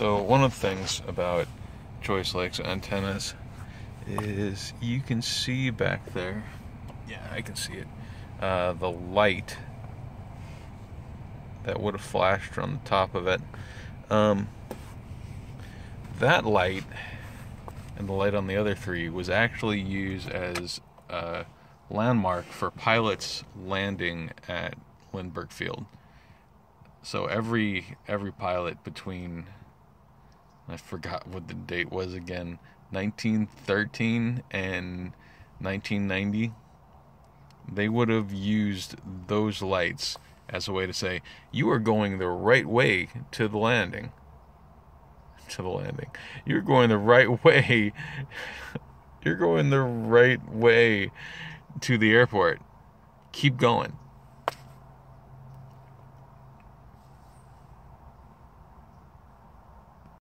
So one of the things about Chollas Lake's antennas is you can see back there. Yeah, I can see it. Uh, the light that would have flashed on the top of it. Um, that light and the light on the other three was actually used as a landmark for pilots landing at Lindbergh Field. So every every pilot between I forgot what the date was again, 1913 and 1990, they would have used those lights as a way to say you are going the right way to the landing. To the landing. You're going the right way. You're going the right way to the airport. Keep going.